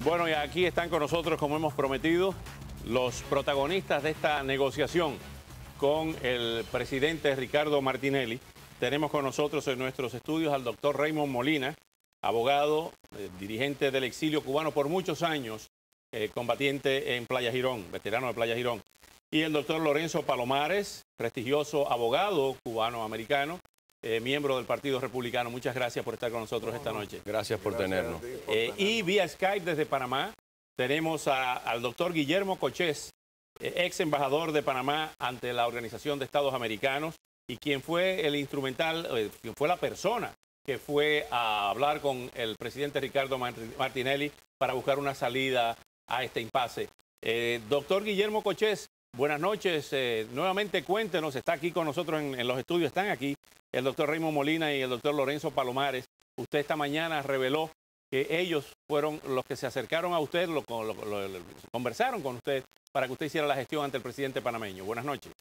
Bueno, y aquí están con nosotros, como hemos prometido, los protagonistas de esta negociación con el presidente Ricardo Martinelli. Tenemos con nosotros en nuestros estudios al doctor Raymond Molina, abogado, eh, dirigente del exilio cubano por muchos años, eh, combatiente en Playa Girón, veterano de Playa Girón. Y el doctor Lorenzo Palomares, prestigioso abogado cubano-americano, eh, miembro del Partido Republicano. Muchas gracias por estar con nosotros esta noche. Gracias por tenernos. Eh, y vía Skype desde Panamá tenemos a- al doctor Guillermo Cochés, eh, ex embajador de Panamá ante la Organización de Estados Americanos y quien fue el instrumental, eh, quien fue la persona que fue a hablar con el presidente Ricardo Marti- Martinelli para buscar una salida a este impasse. Eh, doctor Guillermo Cochés, buenas noches. Eh, nuevamente cuéntenos, está aquí con nosotros en, los estudios, están aquí el doctor Raymond Molina y el doctor Lorenzo Palomares. Usted esta mañana reveló que ellos fueron los que se acercaron a usted, conversaron con usted para que usted hiciera la gestión ante el presidente panameño. Buenas noches.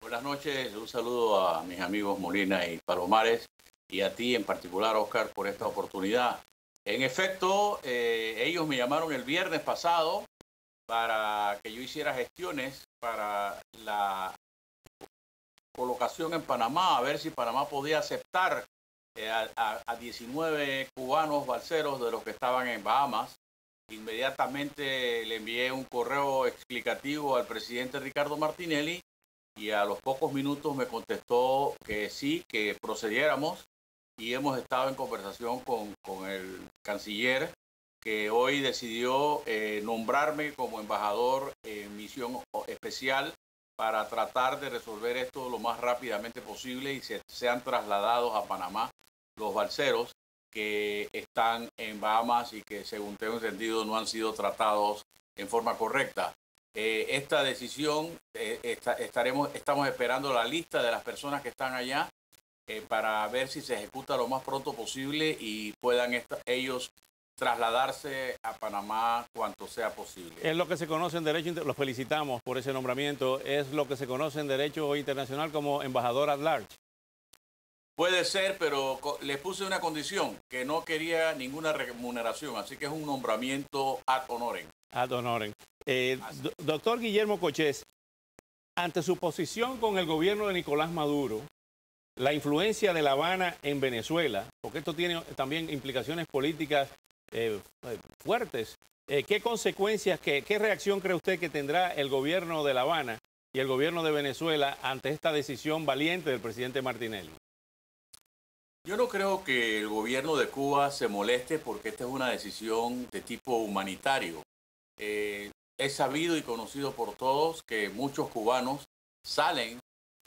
Buenas noches, un saludo a mis amigos Molina y Palomares y a ti en particular, Oscar, por esta oportunidad. En efecto, eh, ellos me llamaron el viernes pasado para que yo hiciera gestiones para la colocación en Panamá, a ver si Panamá podía aceptar eh, a, a- a 19 cubanos balseros de los que estaban en Bahamas. Inmediatamente le envié un correo explicativo al presidente Ricardo Martinelli y a los pocos minutos me contestó que sí, que procediéramos y hemos estado en conversación con, con el canciller que hoy decidió eh, nombrarme como embajador en misión especial para tratar de resolver esto lo más rápidamente posible y se, sean trasladados a Panamá los balseros que están en Bahamas y que según tengo entendido no han sido tratados en forma correcta. Eh, esta decisión eh, esta- estaremos, estamos esperando la lista de las personas que están allá para ver si se ejecuta lo más pronto posible y puedan ellos trasladarse a Panamá cuanto sea posible. Es lo que se conoce en derecho, los felicitamos por ese nombramiento, es lo que se conoce en derecho internacional como embajador at large. Puede ser, pero co- le puse una condición, que no quería ninguna remuneración, así que es un nombramiento ad honorem. Ad honorem. Eh, do- doctor Guillermo Cochés, ante su posición con el gobierno de Nicolás Maduro, la influencia de La Habana en Venezuela, porque esto tiene también implicaciones políticas eh, eh, fuertes, eh, ¿qué consecuencias, qué, qué reacción cree usted que tendrá el gobierno de La Habana y el gobierno de Venezuela ante esta decisión valiente del presidente Martinelli? Yo no creo que el gobierno de Cuba se moleste porque esta es una decisión de tipo humanitario. Es sabido y conocido por todos que muchos cubanos salen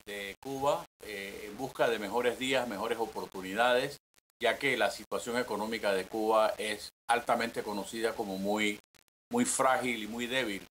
de Cuba en busca de mejores días, mejores oportunidades, ya que la situación económica de Cuba es altamente conocida como muy, muy frágil y muy débil.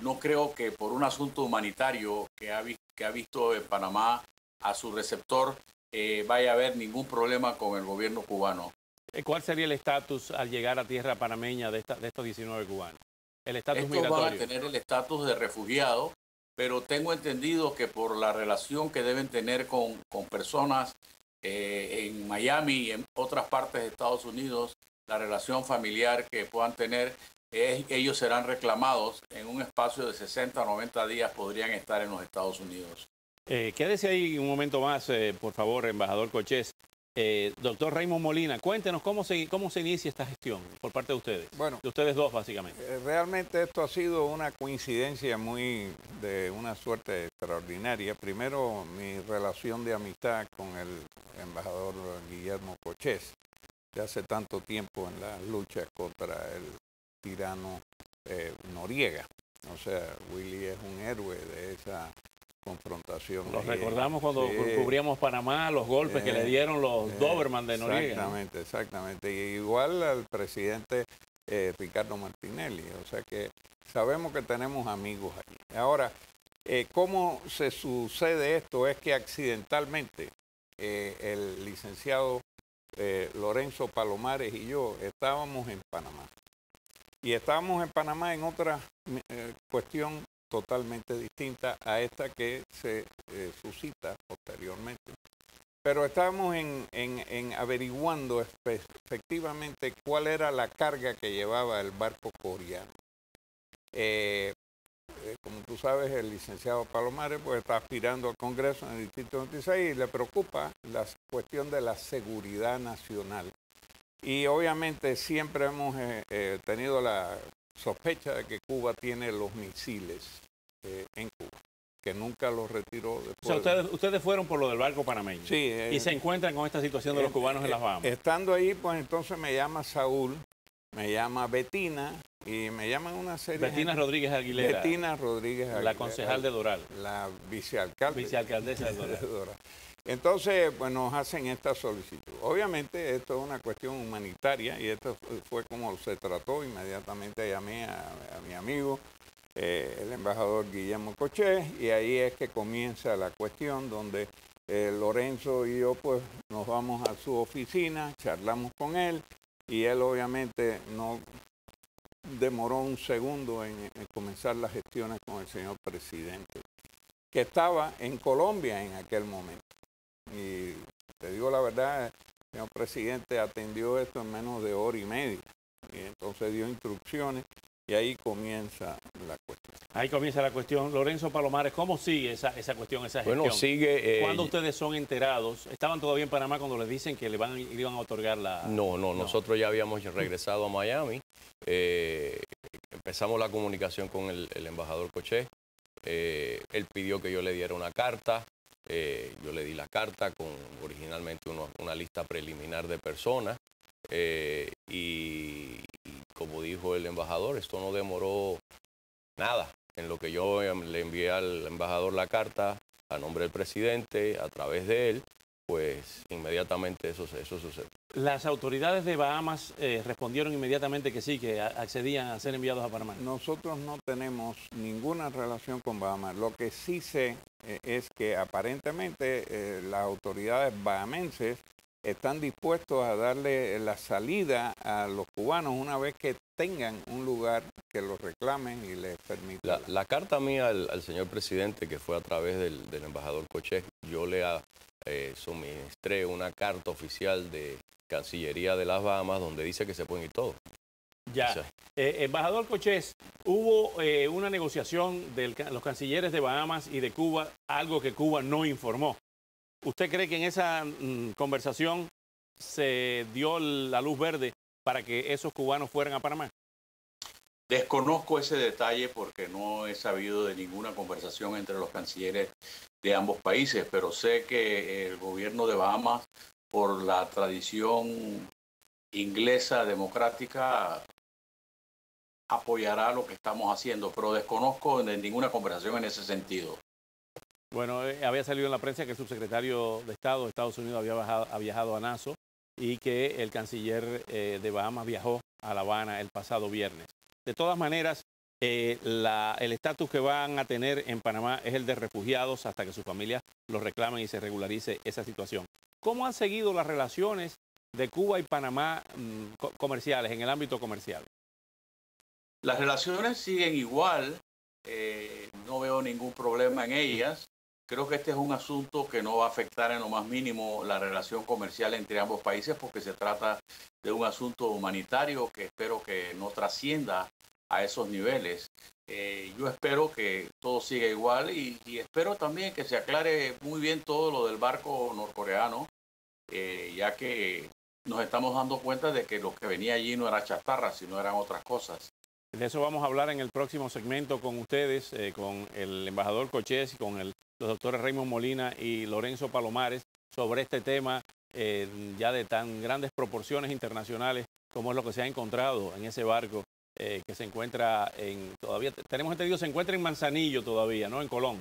No creo que por un asunto humanitario que ha, vi- que ha visto en Panamá a su receptor eh, vaya a haber ningún problema con el gobierno cubano. Eh, ¿Cuál sería el estatus al llegar a tierra panameña de, esta- de estos 19 cubanos? El estatus Estos van a migratorio. tener el estatus de refugiado, pero tengo entendido que por la relación que deben tener con, con personas eh, en Miami y en otras partes de Estados Unidos, la relación familiar que puedan tener, ellos serán reclamados en un espacio de 60 o 90 días, podrían estar en los Estados Unidos. Eh, quédese ahí un momento más, eh, por favor, embajador Cochés. Eh, doctor Raymond Molina, cuéntenos cómo se, cómo se inicia esta gestión por parte de ustedes. Bueno. De ustedes dos, básicamente. Eh, Realmente esto ha sido una coincidencia muy de una suerte extraordinaria. Primero, mi relación de amistad con el embajador Guillermo Cochés, de hace tanto tiempo en las luchas contra el tirano eh, Noriega. O sea, Willy es un héroe de esa confrontación. Los recordamos cuando Sí. cubríamos Panamá, los golpes que Eh, le dieron los Eh, Doberman de Noriega. ¿no? Exactamente, exactamente. Y igual al presidente eh, Ricardo Martinelli. O sea que sabemos que tenemos amigos allí. Ahora, eh, ¿cómo se sucede esto? Es que accidentalmente eh, el licenciado eh, Lorenzo Palomares y yo estábamos en Panamá. Y estábamos en Panamá en otra eh, cuestión totalmente distinta a esta que se eh, suscita posteriormente. pero estábamos en, en, averiguando efectivamente cuál era la carga que llevaba el barco coreano. Eh, eh, como tú sabes, el licenciado Palomares pues, está aspirando al Congreso en el Distrito 26 y le preocupa la cuestión de la seguridad nacional. Y obviamente siempre hemos tenido la sospecha de que Cuba tiene los misiles en Cuba que nunca los retiró después. O sea, ustedes, fueron por lo del barco panameño. Sí. y se encuentran con esta situación de los cubanos en las Bahamas. Estando ahí, pues entonces me llama Saúl, me llama Betina y me llaman una serie. Betina Rodríguez Aguilera. Betina Rodríguez Aguilera. La concejal de Doral. La vicealcalde. Vicealcaldesa de Doral. Entonces, pues nos hacen esta solicitud. Obviamente esto es una cuestión humanitaria y esto fue como se trató. Inmediatamente llamé a, mi amigo eh, el embajador Guillermo Coché, y ahí es que comienza la cuestión donde eh, Lorenzo y yo pues nos vamos a su oficina, charlamos con él y él obviamente no demoró un segundo en, comenzar las gestiones con el señor presidente, que estaba en Colombia en aquel momento. Y te digo la verdad, el señor presidente atendió esto en menos de hora y media y entonces dio instrucciones y ahí comienza la cuestión. Ahí comienza la cuestión. Lorenzo Palomares, ¿cómo sigue esa, esa cuestión, esa gestión? Bueno, sigue... Eh, ¿Cuándo ustedes son enterados? ¿Estaban todavía en Panamá cuando les dicen que le, van, iban a otorgar la...? No, no, nosotros ya habíamos regresado a Miami. Eh, empezamos la comunicación con el, embajador Coché. Eh, él pidió que yo le diera una carta. Yo le di la carta con originalmente una lista preliminar de personas. y, como dijo el embajador, esto no demoró nada. En lo que yo le envié al embajador la carta a nombre del presidente, a través de él, pues inmediatamente eso, eso sucedió. ¿Las autoridades de Bahamas eh, respondieron inmediatamente que sí, que accedían a ser enviados a Panamá? Nosotros no tenemos ninguna relación con Bahamas. Lo que sí sé eh, es que aparentemente eh, las autoridades bahamenses están dispuestos a darle la salida a los cubanos una vez que tengan un lugar que los reclamen y les permita. La, carta mía al, señor presidente, que fue a través del, embajador Coche, yo le eh, suministré una carta oficial de Cancillería de las Bahamas donde dice que se pueden ir todos. Ya. Eh, embajador Cochés, hubo eh, una negociación de los cancilleres de Bahamas y de Cuba, algo que Cuba no informó. ¿Usted cree que en esa mm, conversación se dio la luz verde para que esos cubanos fueran a Panamá? Desconozco ese detalle porque no he sabido de ninguna conversación entre los cancilleres de ambos países, pero sé que el gobierno de Bahamas, por la tradición inglesa democrática, apoyará lo que estamos haciendo, pero desconozco de ninguna conversación en ese sentido. Bueno, eh, había salido en la prensa que el subsecretario de Estado de Estados Unidos había, viajado a Naso y que el canciller eh, de Bahamas viajó a La Habana el pasado viernes. De todas maneras, eh, el estatus que van a tener en Panamá es el de refugiados hasta que sus familias los reclamen y se regularice esa situación. ¿Cómo han seguido las relaciones de Cuba y Panamá mm, comerciales, en el ámbito comercial? Las relaciones siguen igual, no veo ningún problema en ellas. Creo que este es un asunto que no va a afectar en lo más mínimo la relación comercial entre ambos países porque se trata de un asunto humanitario que espero que no trascienda a esos niveles. Eh, yo espero que todo siga igual y, espero también que se aclare muy bien todo lo del barco norcoreano, eh, ya que nos estamos dando cuenta de que lo que venía allí no era chatarra, sino eran otras cosas. De eso vamos a hablar en el próximo segmento con ustedes, eh, con el embajador Cochés y con los doctores Raymond Molina y Lorenzo Palomares sobre este tema eh, ya de tan grandes proporciones internacionales como es lo que se ha encontrado en ese barco eh, que se encuentra en, todavía tenemos entendido, se encuentra en Manzanillo todavía, ¿no? En Colón.